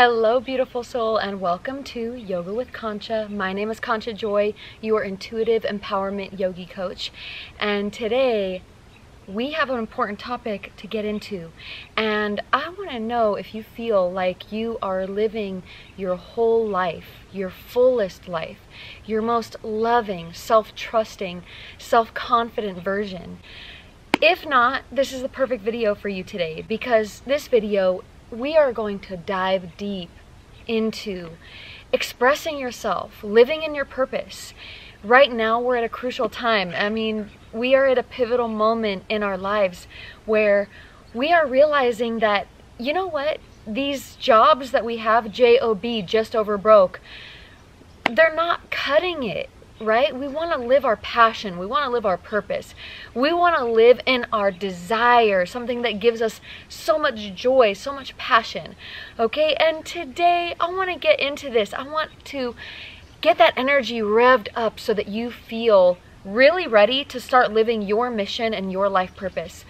Hello, beautiful soul, and welcome to Yoga with Concha. My name is Concha Joy, your intuitive empowerment yogi coach. And today we have an important topic to get into. And I want to know if you feel like you are living your whole life, your fullest life, your most loving, self trusting, self confident version. If not, this is the perfect video for you today because this video we are going to dive deep into expressing yourself, living in your purpose. Right now, we're at a crucial time. I mean, we are at a pivotal moment in our lives where we are realizing that, you know what? These jobs that we have, JOB, just over broke, they're not cutting it right? We want to live our passion. We want to live our purpose. We want to live in our desire, something that gives us so much joy, so much passion. Okay? And today I want to get into this. I want to get that energy revved up so that you feel really ready to start living your mission and your life purpose.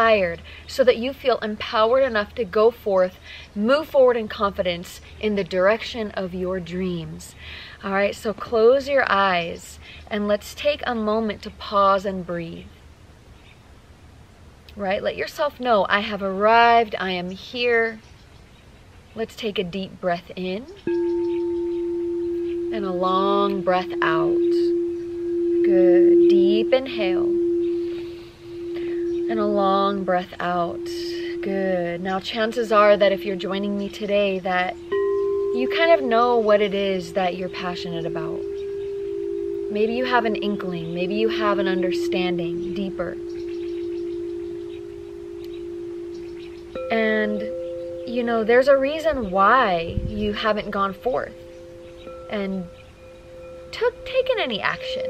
Inspired so that you feel empowered enough to go forth, move forward in confidence in the direction of your dreams. All right, so close your eyes and let's take a moment to pause and breathe. Right? Let yourself know I have arrived, I am here. Let's take a deep breath in and a long breath out. Good. Deep inhale and a long breath out. Good. Now, chances are that if you're joining me today, that you kind of know what it is that you're passionate about. Maybe you have an inkling, maybe you have an understanding deeper. And, you know, there's a reason why you haven't gone forth and took taken any action.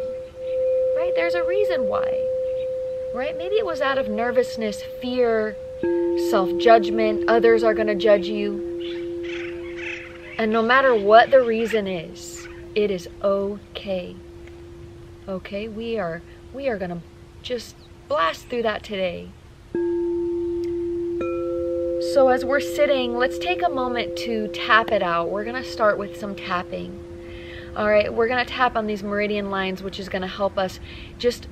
Right? There's a reason why right? Maybe it was out of nervousness, fear, self judgment, others are going to judge you. And no matter what the reason is, it is okay. Okay? We are we are going to just blast through that today. So as we're sitting, let's take a moment to tap it out. We're going to start with some tapping. All right, we're going to tap on these meridian lines, which is going to help us just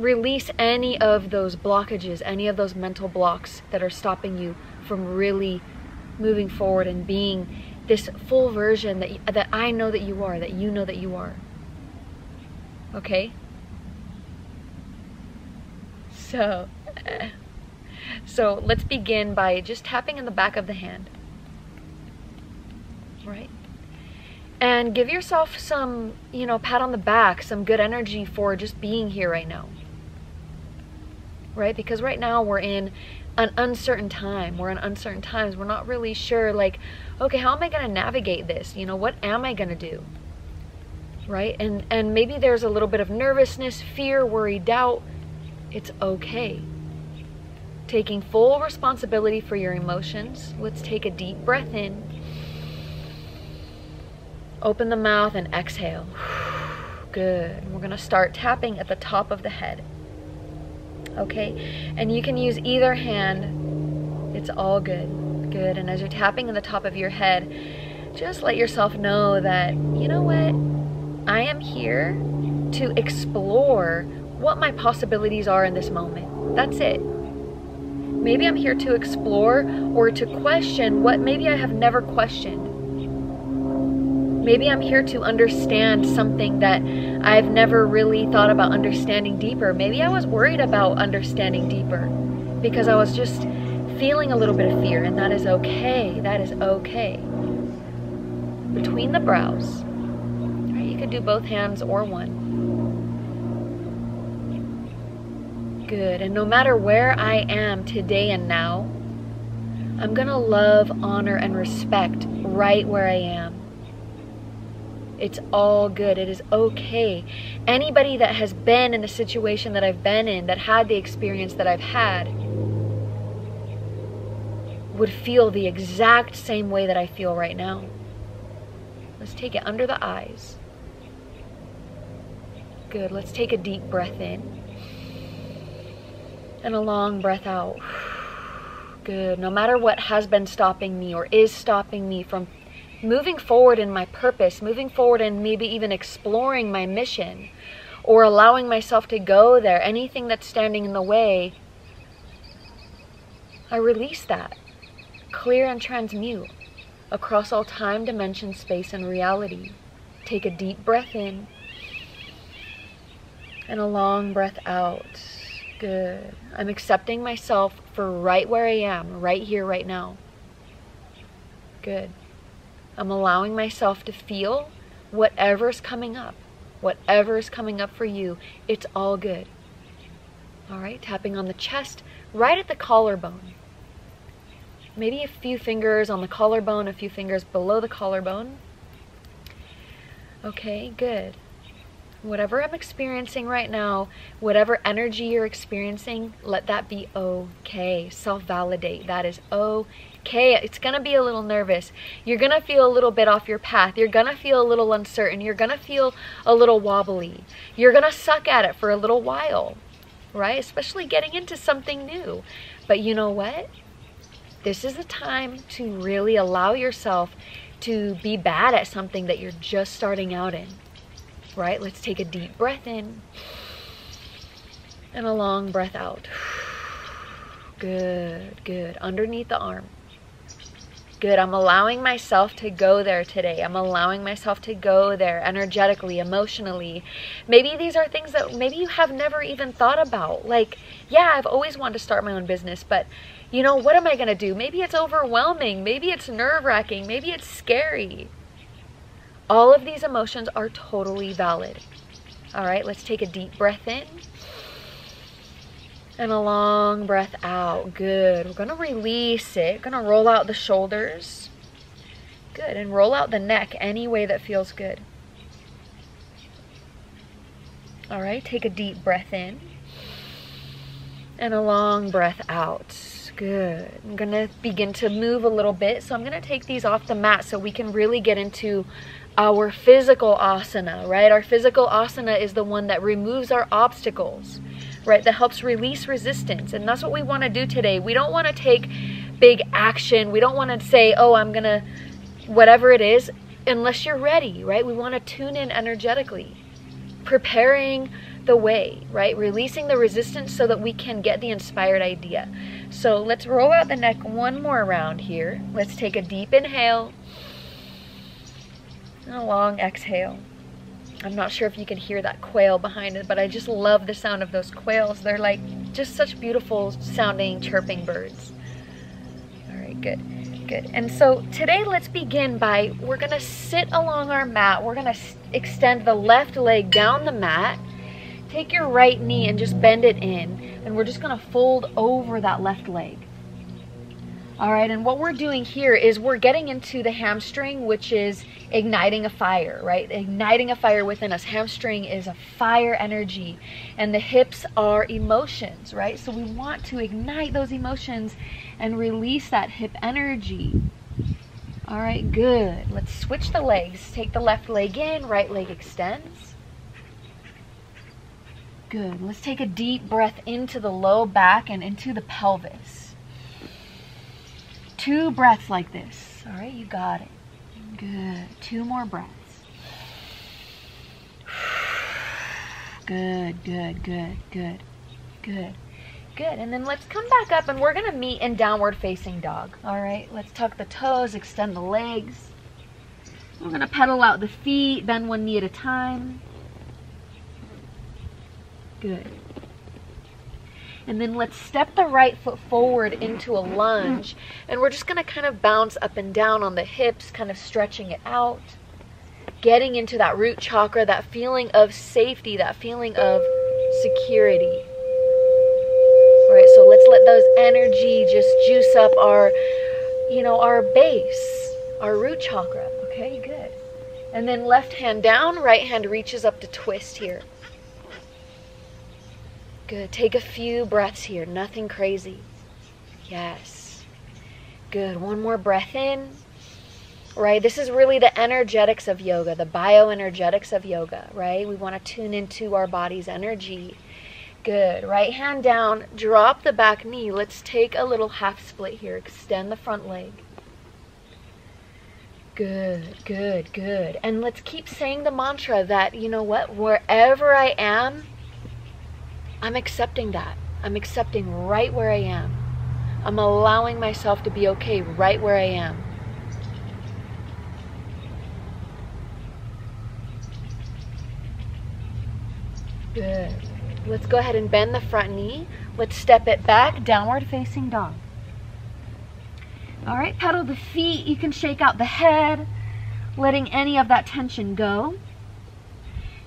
release any of those blockages, any of those mental blocks that are stopping you from really moving forward and being this full version that that I know that you are, that you know that you are. Okay? So so let's begin by just tapping in the back of the hand. Right? And give yourself some, you know, pat on the back, some good energy for just being here right now right? Because right now we're in an uncertain time. We're in uncertain times. We're not really sure, like, okay, how am I going to navigate this? You know, what am I going to do? Right? And and maybe there's a little bit of nervousness, fear, worry, doubt. It's okay. Taking full responsibility for your emotions. Let's take a deep breath in. Open the mouth and exhale. Good. We're going to start tapping at the top of the head okay? And you can use either hand. It's all good. Good. And as you're tapping in the top of your head, just let yourself know that, you know what? I am here to explore what my possibilities are in this moment. That's it. Maybe I'm here to explore or to question what maybe I have never questioned. Maybe I'm here to understand something that I've never really thought about understanding deeper. Maybe I was worried about understanding deeper because I was just feeling a little bit of fear, and that is okay. That is okay. Between the brows, right? You can do both hands or one. Good. And no matter where I am today and now, I'm going to love, honor, and respect right where I am. It's all good. It is okay. Anybody that has been in the situation that I've been in, that had the experience that I've had, would feel the exact same way that I feel right now. Let's take it under the eyes. Good. Let's take a deep breath in. And a long breath out. Good. No matter what has been stopping me or is stopping me from moving forward in my purpose, moving forward and maybe even exploring my mission or allowing myself to go there, anything that's standing in the way, I release that. Clear and transmute across all time, dimension, space, and reality. Take a deep breath in and a long breath out. Good. I'm accepting myself for right where I am, right here, right now. Good. I'm allowing myself to feel whatever's coming up. Whatever is coming up for you, it's all good. All right, tapping on the chest, right at the collarbone. Maybe a few fingers on the collarbone, a few fingers below the collarbone. Okay, good whatever I'm experiencing right now, whatever energy you're experiencing, let that be okay. Self validate. That is okay. It's going to be a little nervous. You're going to feel a little bit off your path. You're going to feel a little uncertain. You're going to feel a little wobbly. You're going to suck at it for a little while, right? Especially getting into something new. But you know what? This is a time to really allow yourself to be bad at something that you're just starting out in right? Let's take a deep breath in and a long breath out. Good, good. Underneath the arm. Good. I'm allowing myself to go there today. I'm allowing myself to go there energetically, emotionally. Maybe these are things that maybe you have never even thought about. Like, yeah, I've always wanted to start my own business, but you know, what am I going to do? Maybe it's overwhelming. Maybe it's nerve wracking. Maybe it's scary. All of these emotions are totally valid. All right, let's take a deep breath in and a long breath out. Good. We're going to release it. Going to roll out the shoulders. Good. And roll out the neck any way that feels good. All right, take a deep breath in and a long breath out. Good. I'm going to begin to move a little bit. So I'm going to take these off the mat so we can really get into our physical asana, right? Our physical asana is the one that removes our obstacles, right? That helps release resistance. And that's what we want to do today. We don't want to take big action. We don't want to say, oh, I'm going to, whatever it is, unless you're ready, right? We want to tune in energetically, preparing the way, right? Releasing the resistance so that we can get the inspired idea. So let's roll out the neck one more round here. Let's take a deep inhale and a long exhale. I'm not sure if you can hear that quail behind it, but I just love the sound of those quails. They're like just such beautiful sounding chirping birds. All right, good, good. And so today let's begin by, we're gonna sit along our mat. We're gonna extend the left leg down the mat. Take your right knee and just bend it in. And we're just gonna fold over that left leg. All right, and what we're doing here is we're getting into the hamstring, which is igniting a fire, right? Igniting a fire within us. Hamstring is a fire energy, and the hips are emotions, right? So we want to ignite those emotions and release that hip energy. All right, good. Let's switch the legs. Take the left leg in, right leg extends. Good. Let's take a deep breath into the low back and into the pelvis two breaths like this. All right, you got it. Good. Two more breaths. Good, good, good, good, good, good. And then let's come back up and we're going to meet in downward facing dog. All right, let's tuck the toes, extend the legs. We're going to pedal out the feet, bend one knee at a time. Good. And then let's step the right foot forward into a lunge. And we're just going to kind of bounce up and down on the hips, kind of stretching it out. Getting into that root chakra, that feeling of safety, that feeling of security. All right, so let's let those energy just juice up our, you know, our base, our root chakra. Okay, good. And then left hand down, right hand reaches up to twist here. Good. Take a few breaths here. Nothing crazy. Yes. Good. One more breath in. right? This is really the energetics of yoga, the bioenergetics of yoga, right? We want to tune into our body's energy. Good. Right hand down, drop the back knee. Let's take a little half split here. Extend the front leg. Good, good, good. And let's keep saying the mantra that, you know what, wherever I am, I'm accepting that. I'm accepting right where I am. I'm allowing myself to be okay right where I am. Good. Let's go ahead and bend the front knee. Let's step it back, downward facing dog. All right, pedal the feet. You can shake out the head, letting any of that tension go.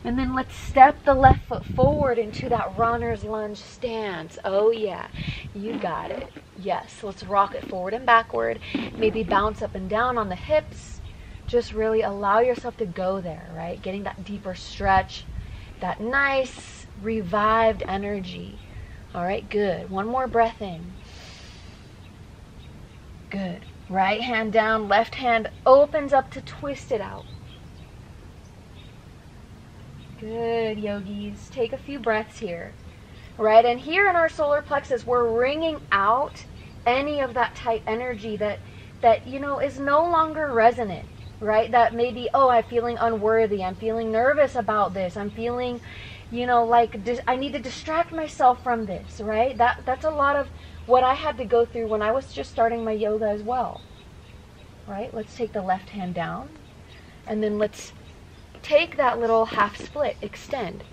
And then let's step the left foot forward into that runner's lunge stance. Oh, yeah, you got it. Yes, let's rock it forward and backward. Maybe bounce up and down on the hips. Just really allow yourself to go there, right? Getting that deeper stretch, that nice revived energy. All right, good. One more breath in. Good. Right hand down, left hand opens up to twist it out. Good, yogis. Take a few breaths here. Right, and here in our solar plexus, we're wringing out any of that tight energy that, that you know, is no longer resonant. Right, that maybe, oh, I'm feeling unworthy. I'm feeling nervous about this. I'm feeling, you know, like I need to distract myself from this. Right, that that's a lot of what I had to go through when I was just starting my yoga as well. Right, let's take the left hand down, and then let's take that little half split, extend.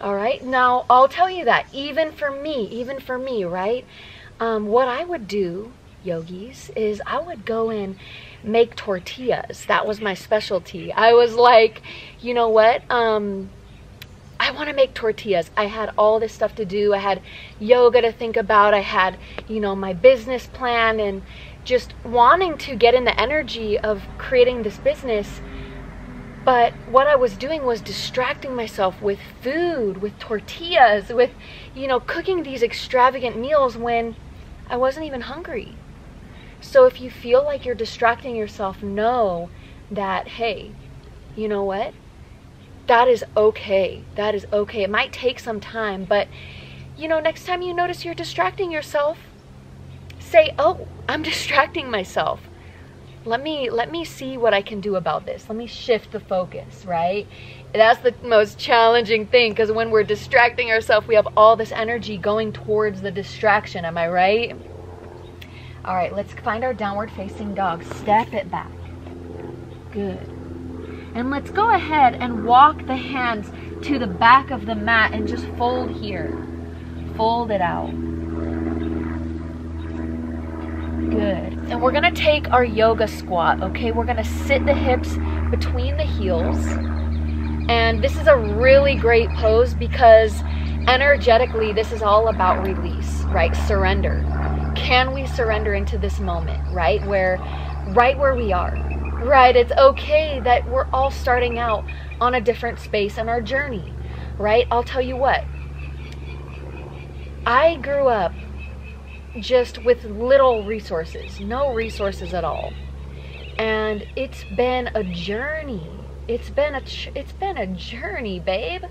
All right, now I'll tell you that even for me, even for me, right? Um, what I would do, yogis, is I would go and make tortillas. That was my specialty. I was like, you know what? Um, I want to make tortillas. I had all this stuff to do. I had yoga to think about. I had, you know, my business plan and just wanting to get in the energy of creating this business but what I was doing was distracting myself with food, with tortillas, with, you know, cooking these extravagant meals when I wasn't even hungry. So if you feel like you're distracting yourself, know that, hey, you know what? That is okay. That is okay. It might take some time, but, you know, next time you notice you're distracting yourself, say, oh, I'm distracting myself let me let me see what I can do about this. Let me shift the focus, right? That's the most challenging thing because when we're distracting ourselves, we have all this energy going towards the distraction. Am I right? All right, let's find our downward facing dog. Step it back. Good. And let's go ahead and walk the hands to the back of the mat and just fold here. Fold it out. Good. And we're gonna take our yoga squat, okay? We're gonna sit the hips between the heels. And this is a really great pose because energetically, this is all about release, right? Surrender. Can we surrender into this moment, right? Where, right where we are, right? It's okay that we're all starting out on a different space in our journey, right? I'll tell you what. I grew up just with little resources, no resources at all. And it's been a journey. It's been a it's been a journey, babe.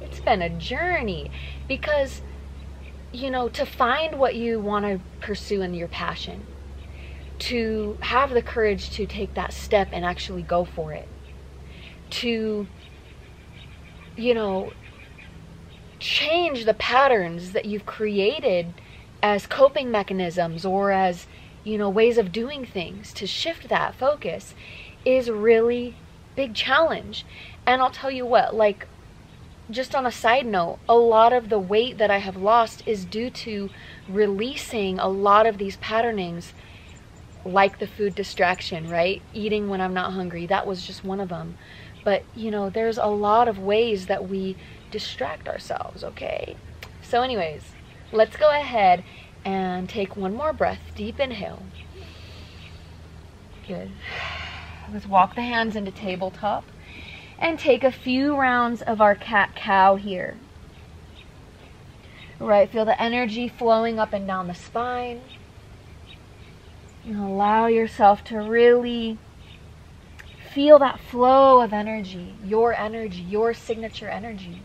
It's been a journey because you know, to find what you want to pursue in your passion, to have the courage to take that step and actually go for it. To you know, change the patterns that you've created as coping mechanisms or as you know ways of doing things to shift that focus is really big challenge. And i'll tell you what like just on a side note a lot of the weight that i have lost is due to releasing a lot of these patternings like the food distraction right? Eating when i'm not hungry that was just one of them. But you know there's a lot of ways that we distract ourselves okay? So anyways let's go ahead and take one more breath. Deep inhale. Good. Let's walk the hands into tabletop and take a few rounds of our cat-cow here. Right, feel the energy flowing up and down the spine. And allow yourself to really feel that flow of energy, your energy, your signature energy.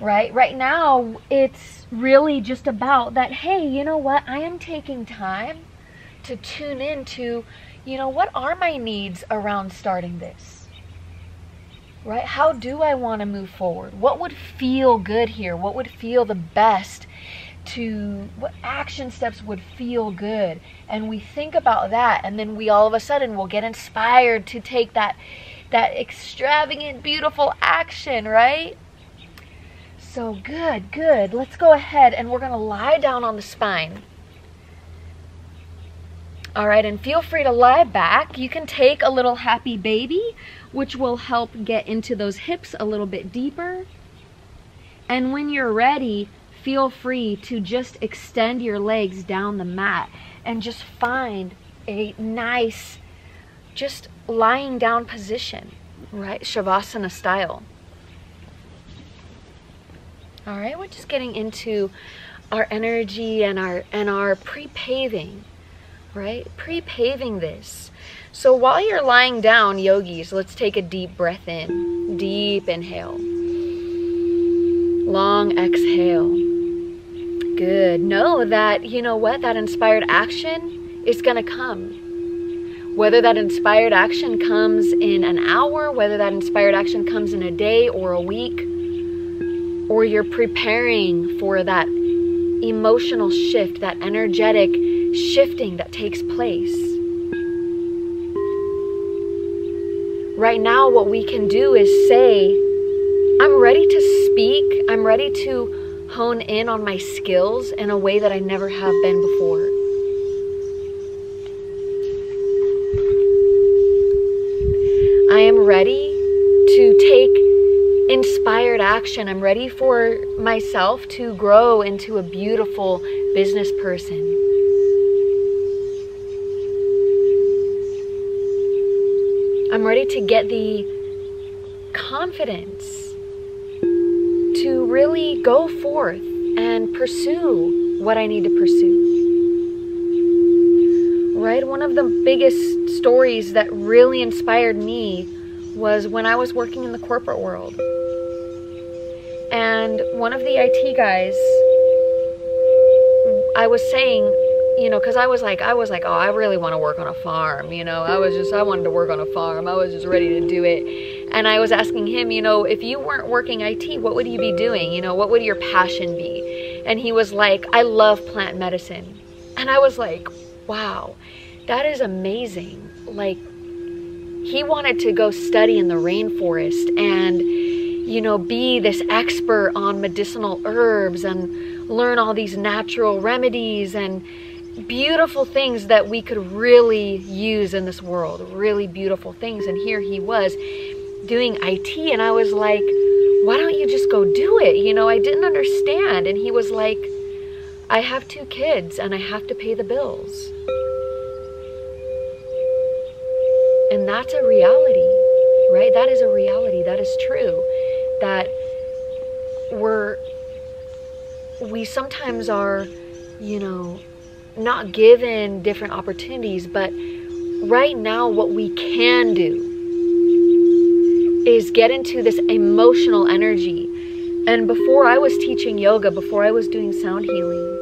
Right? Right now, it's really just about that, hey, you know what? I am taking time to tune into, you know, what are my needs around starting this? Right? How do I want to move forward? What would feel good here? What would feel the best to what action steps would feel good and we think about that and then we all of a sudden will get inspired to take that that extravagant beautiful action right so good good let's go ahead and we're going to lie down on the spine all right and feel free to lie back you can take a little happy baby which will help get into those hips a little bit deeper and when you're ready feel free to just extend your legs down the mat and just find a nice, just lying down position, right? Shavasana style. All right, we're just getting into our energy and our and our pre-paving, right? Pre-paving this. So while you're lying down, yogis, let's take a deep breath in. Deep inhale. Long exhale. Good. Know that, you know what, that inspired action is going to come. Whether that inspired action comes in an hour, whether that inspired action comes in a day or a week, or you're preparing for that emotional shift, that energetic shifting that takes place. Right now, what we can do is say, I'm ready to speak, I'm ready to hone in on my skills in a way that I never have been before. I am ready action. I'm ready for myself to grow into a beautiful business person. I'm ready to get the confidence to really go forth and pursue what I need to pursue. Right? One of the biggest stories that really inspired me was when I was working in the corporate world. And one of the IT guys, I was saying, you know, because I was like, I was like, oh, I really want to work on a farm. You know, I was just, I wanted to work on a farm. I was just ready to do it. And I was asking him, you know, if you weren't working IT, what would you be doing? You know, what would your passion be? And he was like, I love plant medicine. And I was like, wow, that is amazing. Like, he wanted to go study in the rainforest and, you know, be this expert on medicinal herbs and learn all these natural remedies and beautiful things that we could really use in this world. Really beautiful things. And here he was doing IT and I was like, why don't you just go do it? You know, I didn't understand. And he was like, I have two kids and I have to pay the bills. And that's a reality, right? That is a reality. That is true. That we're, we sometimes are, you know, not given different opportunities, but right now, what we can do is get into this emotional energy. And before I was teaching yoga, before I was doing sound healing,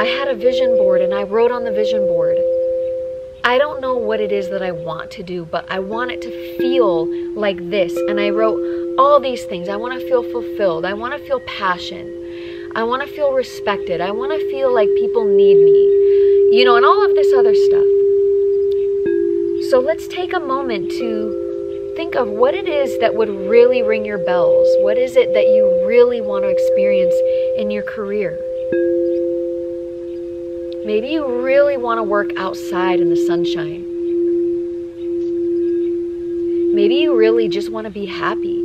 I had a vision board and I wrote on the vision board. I don't know what it is that I want to do, but I want it to feel like this. And I wrote all these things. I want to feel fulfilled. I want to feel passion. I want to feel respected. I want to feel like people need me. You know, and all of this other stuff. So let's take a moment to think of what it is that would really ring your bells. What is it that you really want to experience in your career? Maybe you really want to work outside in the sunshine. Maybe you really just want to be happy.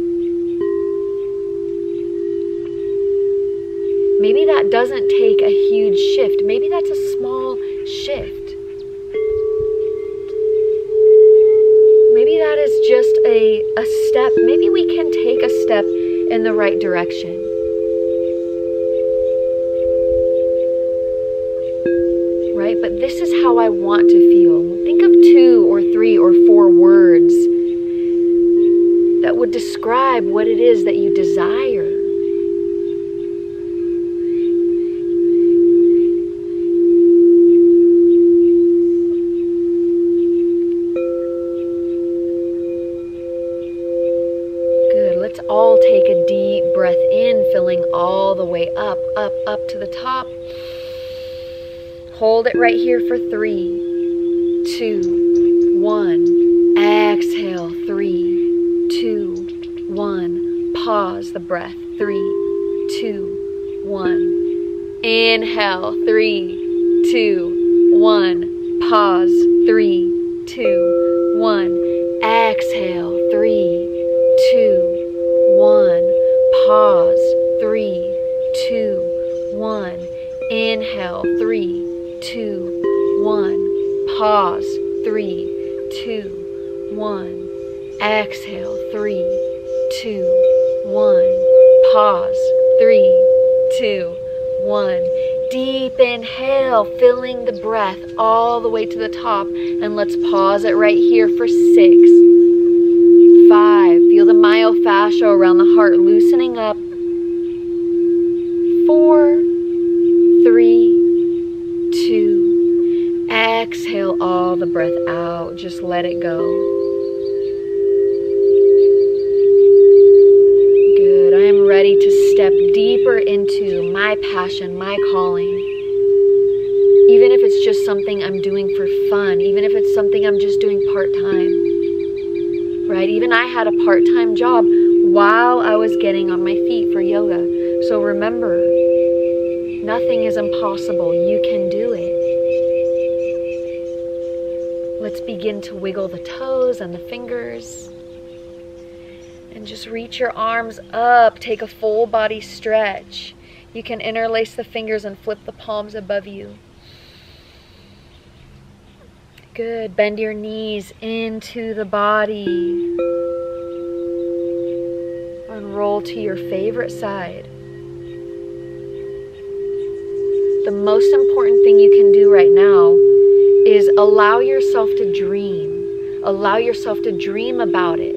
Maybe that doesn't take a huge shift. Maybe that's a small shift. Maybe that is just a, a step. Maybe we can take a step in the right direction. But this is how I want to feel. Think of two or three or four words that would describe what it is that you desire. Good. Let's all take a deep breath in, filling all the way up, up, up to the top. Hold it right here for three, two, one. Exhale, three, two, one. Pause the breath, three, two, one. Inhale, three, two, one. Pause, three, two, one. Exhale, three, two, one. Pause, three, two, one. Inhale, three, two, one. Pause, three, two, one. Exhale, three, two, one. Pause, three, two, one. Deep inhale, filling the breath all the way to the top. And let's pause it right here for six, five. Feel the myofascia around the heart loosening up four, three, two. Exhale all the breath out. Just let it go. Good. I am ready to step deeper into my passion, my calling. Even if it's just something I'm doing for fun, even if it's something I'm just doing part time. Right? Even I had a part time job while I was getting on my feet for yoga. So remember, Nothing is impossible. You can do it. Let's begin to wiggle the toes and the fingers. And just reach your arms up. Take a full body stretch. You can interlace the fingers and flip the palms above you. Good. Bend your knees into the body. And roll to your favorite side. the most important thing you can do right now is allow yourself to dream. Allow yourself to dream about it.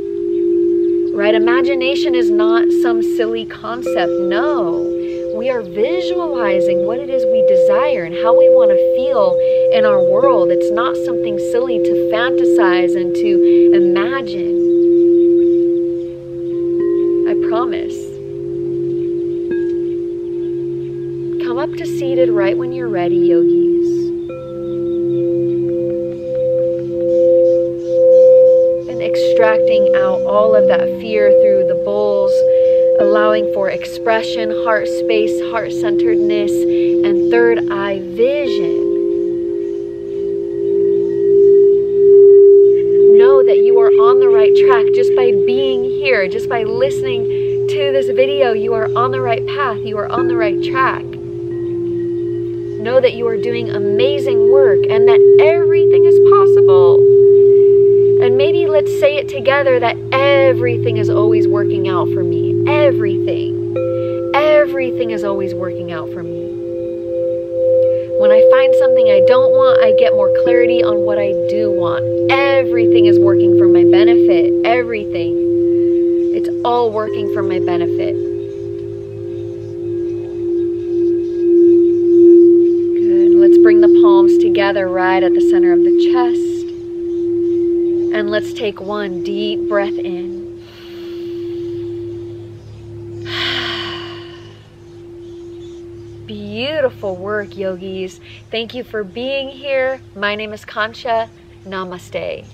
Right? Imagination is not some silly concept. No. We are visualizing what it is we desire and how we want to feel in our world. It's not something silly to fantasize and to imagine. I promise. Come up to seated right when you're ready, yogis. Extracting out all of that fear through the bowls, allowing for expression, heart space, heart centeredness, and third eye vision. Know that you are on the right track just by being here, just by listening to this video. You are on the right path, you are on the right track. Know that you are doing amazing work and that everything is possible. Maybe let's say it together that everything is always working out for me. Everything. Everything is always working out for me. When I find something I don't want, I get more clarity on what I do want. Everything is working for my benefit. Everything. It's all working for my benefit. Good. Let's bring the palms together right at the center of the chest. And let's take one deep breath in. Beautiful work, yogis. Thank you for being here. My name is Concha. Namaste.